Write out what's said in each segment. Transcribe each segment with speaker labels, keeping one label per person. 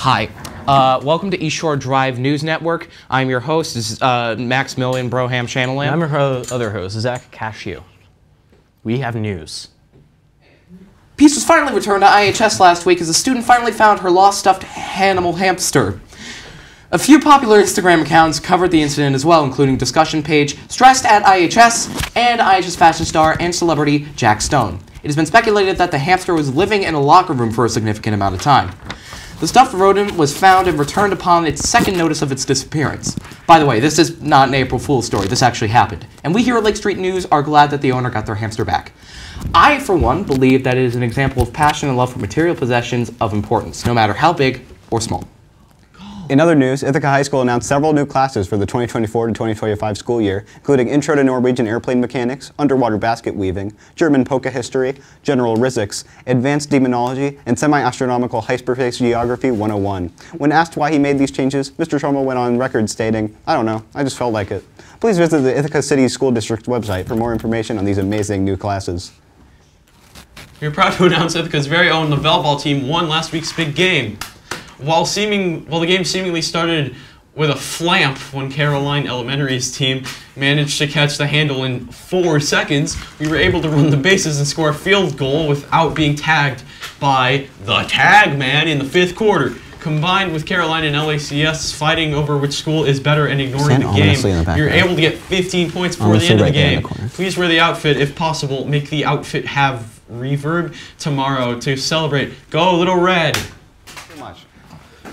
Speaker 1: Hi. Uh, welcome to East Shore Drive News Network. I'm your host, this is uh, Maximilian Broham Channel.
Speaker 2: I'm your ho- other host, Zach Cashew. We have news.
Speaker 1: Peace was finally returned to IHS last week as a student finally found her lost stuffed animal hamster. A few popular Instagram accounts covered the incident as well, including discussion page Stressed at IHS and IHS fashion star and celebrity Jack Stone. It has been speculated that the hamster was living in a locker room for a significant amount of time. The stuffed rodent was found and returned upon its second notice of its disappearance. By the way, this is not an April Fool's story. This actually happened. And we here at Lake Street News are glad that the owner got their hamster back. I, for one, believe that it is an example of passion and love for material possessions of importance, no matter how big or small.
Speaker 3: In other news, Ithaca High School announced several new classes for the 2024 to 2025 school year, including Intro to Norwegian Airplane Mechanics, Underwater Basket Weaving, German Polka History, General Risics, Advanced Demonology, and Semi-Astronomical Hyperspace Geography 101. When asked why he made these changes, Mr. Trumbull went on record stating, I don't know, I just felt like it. Please visit the Ithaca City School District's website for more information on these amazing new classes.
Speaker 4: We're proud to announce Ithaca's very own Lavelle ball team won last week's big game. While seeming, while the game seemingly started with a flamp when Caroline Elementary's team managed to catch the handle in four seconds, we were able to run the bases and score a field goal without being tagged by the tag man in the fifth quarter. Combined with Caroline and LACS fighting over which school is better and ignoring the game,
Speaker 3: the
Speaker 4: you're able to get 15 points before the
Speaker 3: Ominously
Speaker 4: end of the
Speaker 3: right there in
Speaker 4: game.
Speaker 3: the.
Speaker 4: Please wear the outfit if possible. Make the outfit have reverb tomorrow to celebrate. Go Little Red!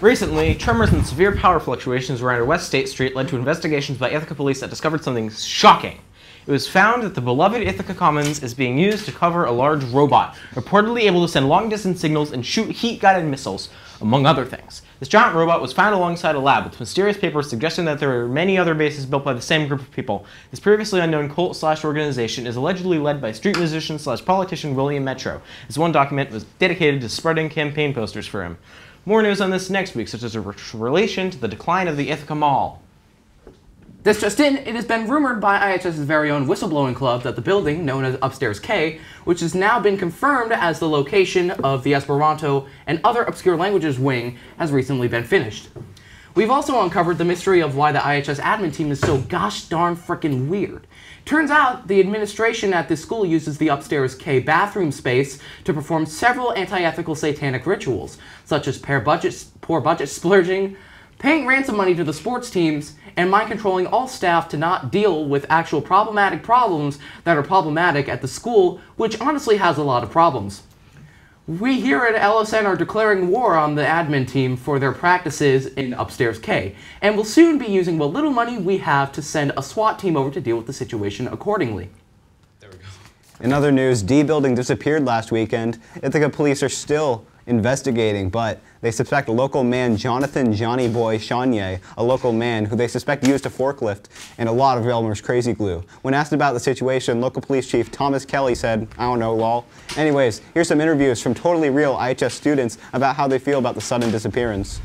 Speaker 2: Recently, tremors and severe power fluctuations around West State Street led to investigations by Ithaca police that discovered something shocking. It was found that the beloved Ithaca Commons is being used to cover a large robot, reportedly able to send long distance signals and shoot heat guided missiles, among other things. This giant robot was found alongside a lab with mysterious papers suggesting that there are many other bases built by the same group of people. This previously unknown cult slash organization is allegedly led by street musician slash politician William Metro. This one document was dedicated to spreading campaign posters for him. More news on this next week, such as a relation to the decline of the Ithaca Mall.
Speaker 1: This just in, it has been rumored by IHS's very own whistleblowing club that the building, known as Upstairs K, which has now been confirmed as the location of the Esperanto and other obscure languages wing, has recently been finished. We've also uncovered the mystery of why the IHS admin team is so gosh darn freaking weird. Turns out the administration at this school uses the upstairs K bathroom space to perform several anti-ethical satanic rituals, such as poor budget, poor budget splurging, paying ransom money to the sports teams, and mind controlling all staff to not deal with actual problematic problems that are problematic at the school, which honestly has a lot of problems. We here at LSN are declaring war on the admin team for their practices in Upstairs K, and will soon be using what little money we have to send a SWAT team over to deal with the situation accordingly. There we go.
Speaker 3: In other news, D building disappeared last weekend. Ithaca police are still investigating, but they suspect a local man, Jonathan Johnny Boy Chanier, a local man who they suspect used a forklift and a lot of Elmer's crazy glue. When asked about the situation, local police chief Thomas Kelly said, I don't know, lol. Anyways, here's some interviews from totally real IHS students about how they feel about the sudden disappearance.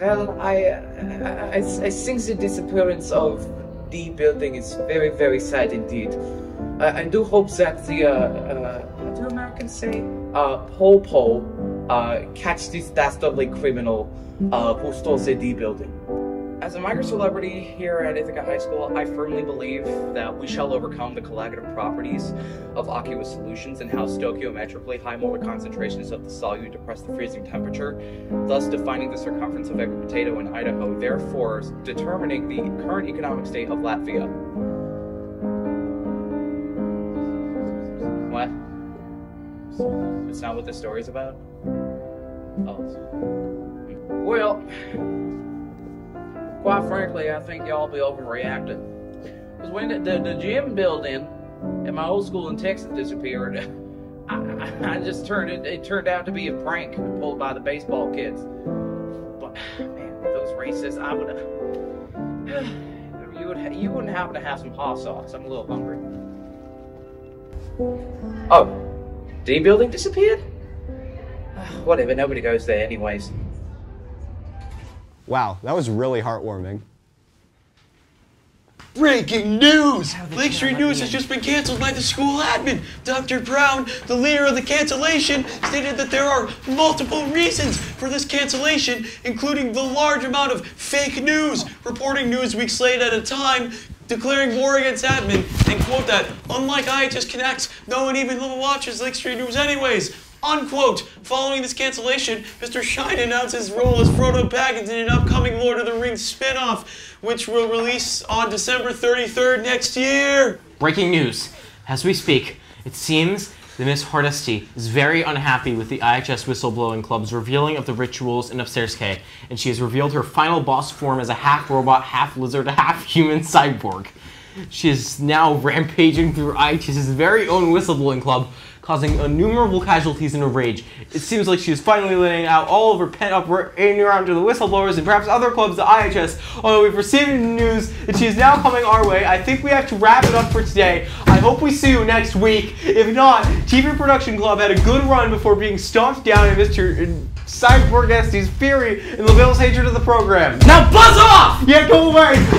Speaker 5: Well, I, I, I, think the disappearance of the building is very, very sad indeed. I, I do hope that the, uh, uh, what do Americans say? Uh, po-po, uh, catch this dastardly criminal, uh, who stole the D building. As a micro celebrity here at Ithaca High School, I firmly believe that we shall overcome the collaborative properties of aqueous solutions and how stoichiometrically high molar concentrations of the solute depress the freezing temperature, thus defining the circumference of every potato in Idaho, therefore determining the current economic state of Latvia. What? It's not what this story's about? Oh. Well, quite frankly, I think y'all be overreacting. Because when the, the, the gym building at my old school in Texas disappeared, I, I, I just turned it, it turned out to be a prank pulled by the baseball kids. But, man, those racists, I would. You, would, you wouldn't happen to have some hot sauce. I'm a little hungry. Oh, D building disappeared? Whatever, nobody goes there anyways.
Speaker 3: Wow, that was really heartwarming.
Speaker 4: Breaking news! Lake Street News has just been canceled by the school admin. Dr. Brown, the leader of the cancellation, stated that there are multiple reasons for this cancellation, including the large amount of fake news, reporting Newsweek's late at a time, declaring war against admin, and quote that, unlike IHS Connects, no one even watches Lake Street News anyways. Unquote. Following this cancellation, Mr. Shine announced his role as Frodo Baggins in an upcoming Lord of the Rings spin-off, which will release on December 33rd next year.
Speaker 2: Breaking news. As we speak, it seems that Miss Hardesty is very unhappy with the IHS Whistleblowing Club's revealing of the rituals in Upstairs K, and she has revealed her final boss form as a half robot, half lizard, half human cyborg. She is now rampaging through IHS's very own whistleblowing club, causing innumerable casualties in a rage. It seems like she is finally letting out all of her pent-up anger onto the whistleblowers and perhaps other clubs at IHS, although we've received news that she is now coming our way. I think we have to wrap it up for today. I hope we see you next week. If not, TV Production Club had a good run before being stomped down in Mr. Cyborg Este's fury and Luvelle's hatred of the program.
Speaker 1: Now buzz off!
Speaker 2: Yeah, go away!